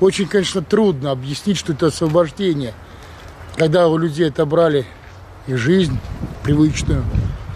Очень, конечно, трудно объяснить, что это освобождение, когда у людей отобрали и жизнь привычную,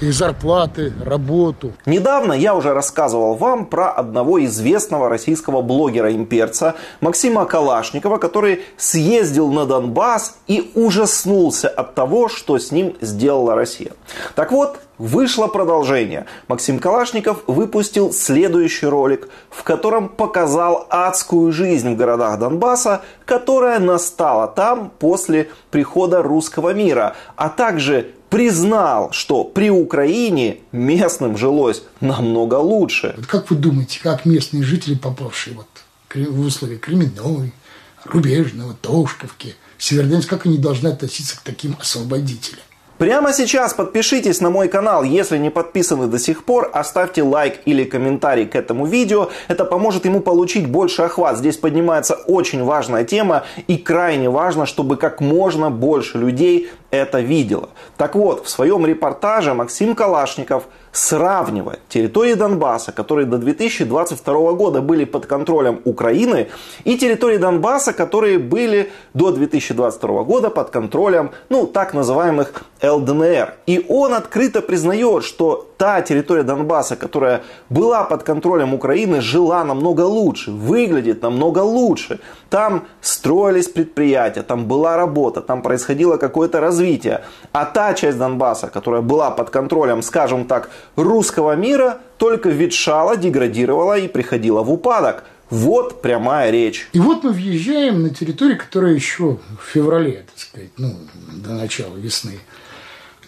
и зарплаты, работу. Недавно я уже рассказывал вам про одного известного российского блогера-имперца Максима Калашникова, который съездил на Донбасс и ужаснулся от того, что с ним сделала Россия. Так вот, вышло продолжение. Максим Калашников выпустил следующий ролик, в котором показал адскую жизнь в городах Донбасса, которая настала там после прихода русского мира, а также признал, что при Украине местным жилось намного лучше. Как вы думаете, как местные жители, попавшие вот в условия Кременной, Рубежного, Тошковки, Северодонецк, как они должны относиться к таким освободителям? Прямо сейчас подпишитесь на мой канал, если не подписаны до сих пор, оставьте лайк или комментарий к этому видео. Это поможет ему получить больше охват. Здесь поднимается очень важная тема и крайне важно, чтобы как можно больше людей это видело. Так вот, в своем репортаже Максим Калашников – сравнивать территории Донбасса, которые до 2022 года были под контролем Украины, и территории Донбасса, которые были до 2022 года под контролем, ну, так называемых ЛДНР. И он открыто признает, что та территория Донбасса, которая была под контролем Украины, жила намного лучше, выглядит намного лучше. Там строились предприятия, там была работа, там происходило какое-то развитие. А та часть Донбасса, которая была под контролем, скажем так, русского мира, только ветшала, деградировала и приходила в упадок. Вот прямая речь. И вот мы въезжаем на территорию, которая еще в феврале, так сказать, ну, до начала весны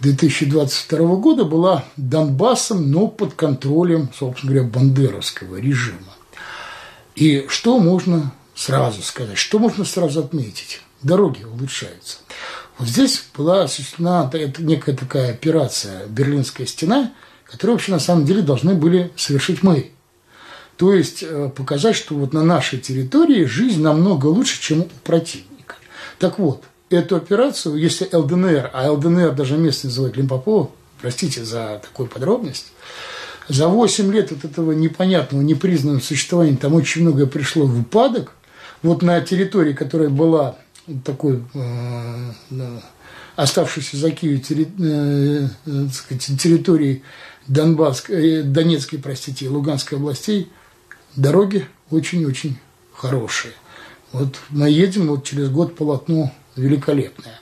2022 года была Донбассом, но под контролем, собственно говоря, бандеровского режима. И что можно сразу сказать, что можно сразу отметить? Дороги улучшаются. Вот здесь была осуществлена некая такая операция «Берлинская стена», которую вообще на самом деле должны были совершить мы. То есть э, показать, что вот на нашей территории жизнь намного лучше, чем у противника. Так вот, эту операцию, если ЛДНР, а ЛДНР даже местные называют Лимпопо, простите за такую подробность, за 8 лет от этого непонятного, непризнанного существования там очень многое пришло в упадок. Вот на территории, которая была такой э, оставшейся за Киев терри, э, сказать, территорией Донбасской, э, Донецкой, простите, Луганской областей, дороги очень-очень хорошие. Вот мы едем, вот через год полотно великолепное.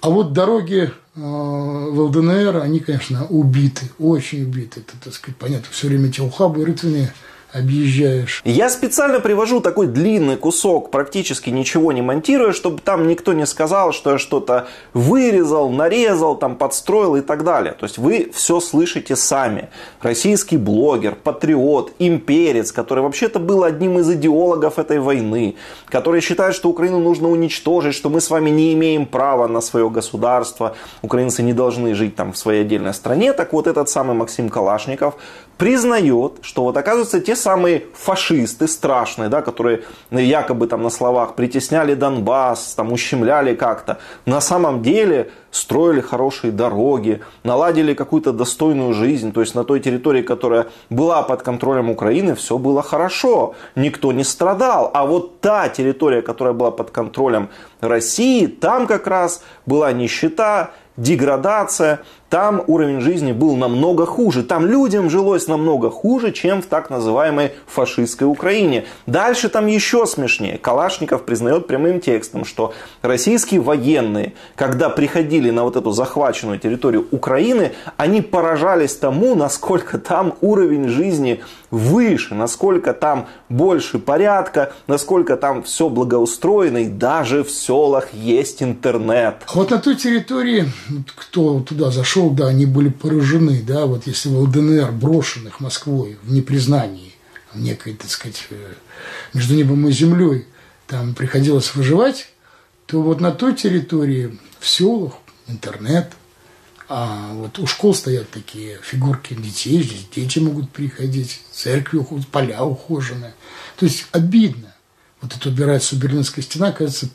А вот дороги э, в ЛДНР, они, конечно, убиты, очень убиты. Это, так сказать, понятно, все время эти ухабы рытвенные – объезжаешь. Я специально привожу такой длинный кусок, практически ничего не монтируя, чтобы там никто не сказал, что я что-то вырезал, нарезал, там подстроил и так далее. То есть вы все слышите сами. Российский блогер, патриот, имперец, который вообще-то был одним из идеологов этой войны, который считает, что Украину нужно уничтожить, что мы с вами не имеем права на свое государство, украинцы не должны жить там в своей отдельной стране. Так вот этот самый Максим Калашников признает, что вот оказывается те самые фашисты страшные, да, которые якобы там на словах притесняли Донбасс, там ущемляли как-то, на самом деле строили хорошие дороги, наладили какую-то достойную жизнь, то есть на той территории, которая была под контролем Украины, все было хорошо, никто не страдал, а вот та территория, которая была под контролем России, там как раз была нищета, деградация, там уровень жизни был намного хуже. Там людям жилось намного хуже, чем в так называемой фашистской Украине. Дальше там еще смешнее. Калашников признает прямым текстом, что российские военные, когда приходили на вот эту захваченную территорию Украины, они поражались тому, насколько там уровень жизни выше, насколько там больше порядка, насколько там все благоустроено, и даже в селах есть интернет. Вот на той территории, кто туда зашел, шел, да, они были поражены, да, вот если в ЛДНР, брошенных Москвой в непризнании, в некой, так сказать, э, между небом и землей, там приходилось выживать, то вот на той территории, в селах, интернет, а вот у школ стоят такие фигурки детей, здесь дети могут приходить, церкви, поля ухоженные. То есть обидно. Вот эту операцию Берлинская стена, кажется,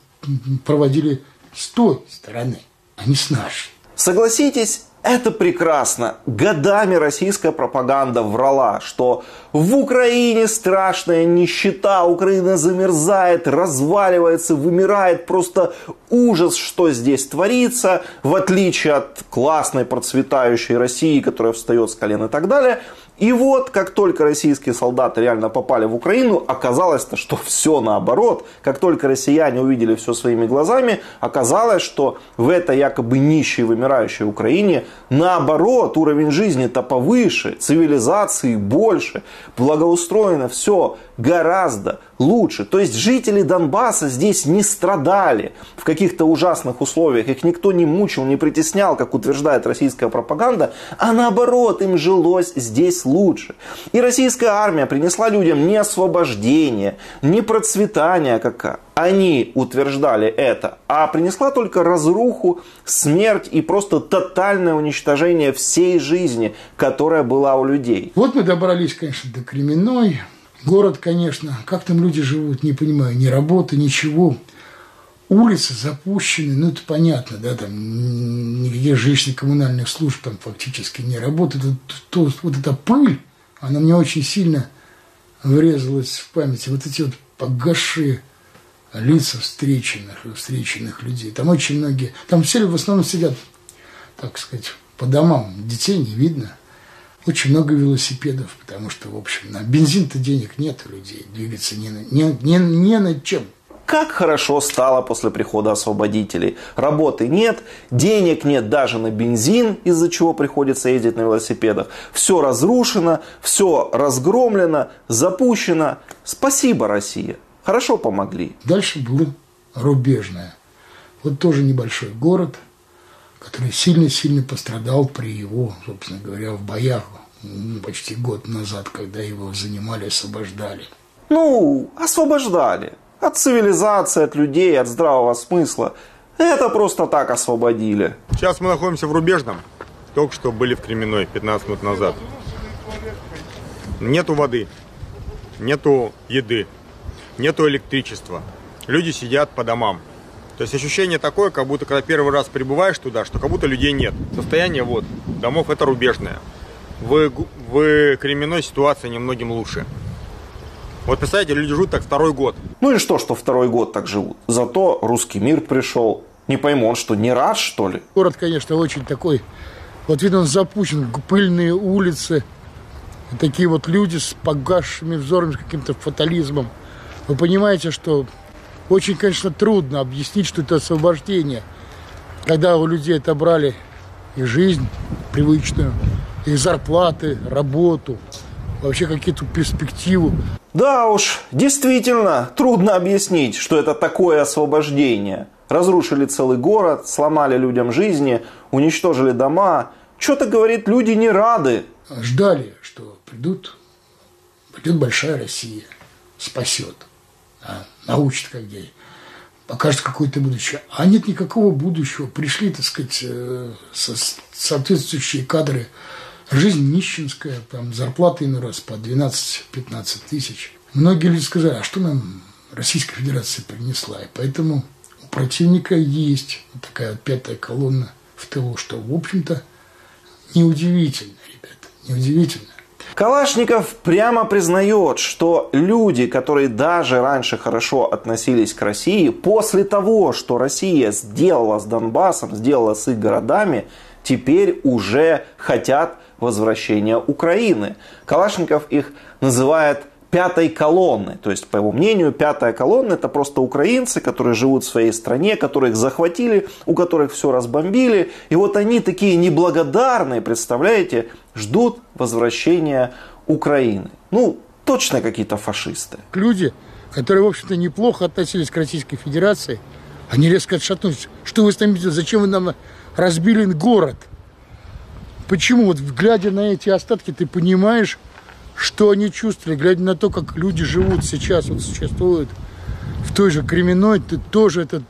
проводили с той стороны, а не с нашей. Согласитесь, Это прекрасно. Годами российская пропаганда врала, что в Украине страшная нищета, Украина замерзает, разваливается, вымирает. Просто ужас, что здесь творится, в отличие от классной процветающей России, которая встает с колен и так далее – и вот, как только российские солдаты реально попали в Украину, оказалось-то, что все наоборот. Как только россияне увидели все своими глазами, оказалось, что в этой якобы нищей, вымирающей Украине, наоборот, уровень жизни-то повыше, цивилизации больше, благоустроено все гораздо лучше. То есть жители Донбасса здесь не страдали в каких-то ужасных условиях. Их никто не мучил, не притеснял, как утверждает российская пропаганда. А наоборот, им жилось здесь лучше. И российская армия принесла людям не освобождение, не процветание, как они утверждали это, а принесла только разруху, смерть и просто тотальное уничтожение всей жизни, которая была у людей. Вот мы добрались, конечно, до Кременной. Город, конечно, как там люди живут, не понимаю, ни работы, ничего. Улицы запущены, ну это понятно, да, там никаких жилищно-коммунальных служб там фактически не работает. Вот, то, вот эта пыль, она мне очень сильно врезалась в память. Вот эти вот погасшие лица встреченных, встреченных людей. Там очень многие, там все в основном сидят, так сказать, по домам, детей не видно – очень много велосипедов, потому что, в общем, на бензин-то денег нет у людей, двигаться не, не, не, не над чем. Как хорошо стало после прихода освободителей. Работы нет, денег нет даже на бензин, из-за чего приходится ездить на велосипедах. Все разрушено, все разгромлено, запущено. Спасибо, Россия. Хорошо помогли. Дальше было рубежное. Вот тоже небольшой город – который сильно-сильно пострадал при его, собственно говоря, в боях почти год назад, когда его занимали, освобождали. Ну, освобождали. От цивилизации, от людей, от здравого смысла. Это просто так освободили. Сейчас мы находимся в Рубежном. Только что были в Кременной 15 минут назад. Нету воды, нету еды, нету электричества. Люди сидят по домам. То есть ощущение такое, как будто когда первый раз прибываешь туда, что как будто людей нет. Состояние вот, домов это рубежное. В, в Кременной ситуация немногим лучше. Вот представляете, люди живут так второй год. Ну и что, что второй год так живут? Зато русский мир пришел. Не пойму, он что, не рад, что ли? Город, конечно, очень такой. Вот видно, он запущен, пыльные улицы, такие вот люди с погасшими взорами, с каким-то фатализмом. Вы понимаете, что очень, конечно, трудно объяснить, что это освобождение. Когда у людей отобрали их жизнь привычную, их зарплаты, работу, вообще какие-то перспективу. Да уж, действительно, трудно объяснить, что это такое освобождение. Разрушили целый город, сломали людям жизни, уничтожили дома. Что-то, говорит, люди не рады. Ждали, что придут, придет большая Россия, спасет а, научит как где покажет какое-то будущее. А нет никакого будущего. Пришли, так сказать, э, со, соответствующие кадры. Жизнь нищенская, там зарплаты иной раз по 12-15 тысяч. Многие люди сказали, а что нам Российская Федерация принесла? И поэтому у противника есть вот такая вот пятая колонна в тылу, что, в общем-то, неудивительно, ребята, неудивительно. Калашников прямо признает, что люди, которые даже раньше хорошо относились к России, после того, что Россия сделала с Донбассом, сделала с их городами, теперь уже хотят возвращения Украины. Калашников их называет пятой колонны. То есть, по его мнению, пятая колонна это просто украинцы, которые живут в своей стране, которых захватили, у которых все разбомбили. И вот они такие неблагодарные, представляете, ждут возвращения Украины. Ну, точно какие-то фашисты. Люди, которые, в общем-то, неплохо относились к Российской Федерации, они резко отшатнулись. Что вы с нами делаете? Зачем вы нам разбили город? Почему? Вот глядя на эти остатки, ты понимаешь, что они чувствовали, глядя на то, как люди живут сейчас, вот существуют в той же Кременной, ты тоже это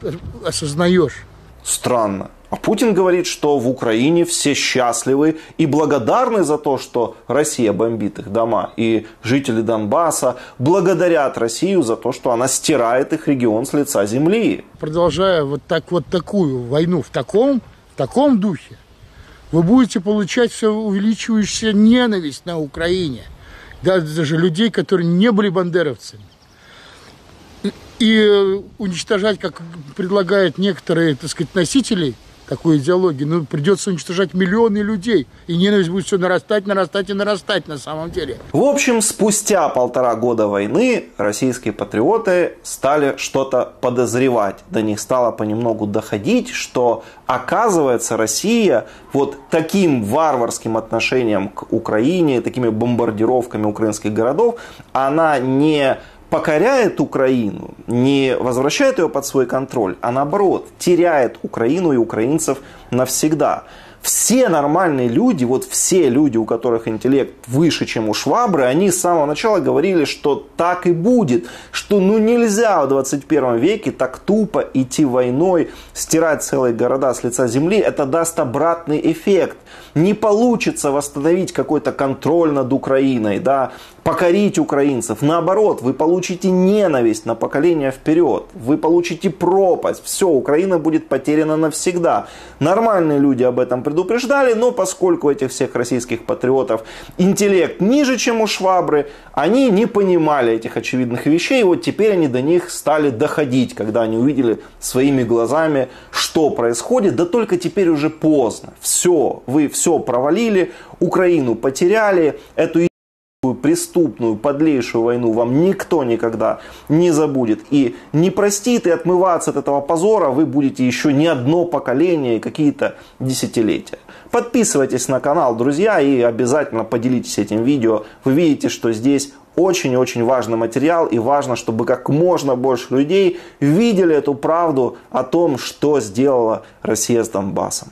осознаешь. Странно. А Путин говорит, что в Украине все счастливы и благодарны за то, что Россия бомбит их дома. И жители Донбасса благодарят Россию за то, что она стирает их регион с лица земли. Продолжая вот так вот такую войну в таком, в таком духе, вы будете получать все увеличивающуюся ненависть на Украине. Даже людей, которые не были бандеровцами. И уничтожать, как предлагают некоторые, так сказать, носители такой идеологии, ну, придется уничтожать миллионы людей. И ненависть будет все нарастать, нарастать и нарастать на самом деле. В общем, спустя полтора года войны российские патриоты стали что-то подозревать. До них стало понемногу доходить, что оказывается Россия вот таким варварским отношением к Украине, такими бомбардировками украинских городов, она не покоряет Украину, не возвращает ее под свой контроль, а наоборот, теряет Украину и украинцев навсегда. Все нормальные люди, вот все люди, у которых интеллект выше, чем у Швабры, они с самого начала говорили, что так и будет, что ну нельзя в 21 веке так тупо идти войной, стирать целые города с лица земли, это даст обратный эффект. Не получится восстановить какой-то контроль над Украиной, да, покорить украинцев. Наоборот, вы получите ненависть на поколение вперед. Вы получите пропасть. Все, Украина будет потеряна навсегда. Нормальные люди об этом предупреждали, но поскольку этих всех российских патриотов интеллект ниже, чем у Швабры, они не понимали этих очевидных вещей. И вот теперь они до них стали доходить, когда они увидели своими глазами, что происходит. Да только теперь уже поздно. Все, вы все провалили, Украину потеряли, эту преступную, подлейшую войну вам никто никогда не забудет и не простит, и отмываться от этого позора вы будете еще не одно поколение и какие-то десятилетия. Подписывайтесь на канал, друзья, и обязательно поделитесь этим видео. Вы видите, что здесь очень-очень важный материал и важно, чтобы как можно больше людей видели эту правду о том, что сделала Россия с Донбассом.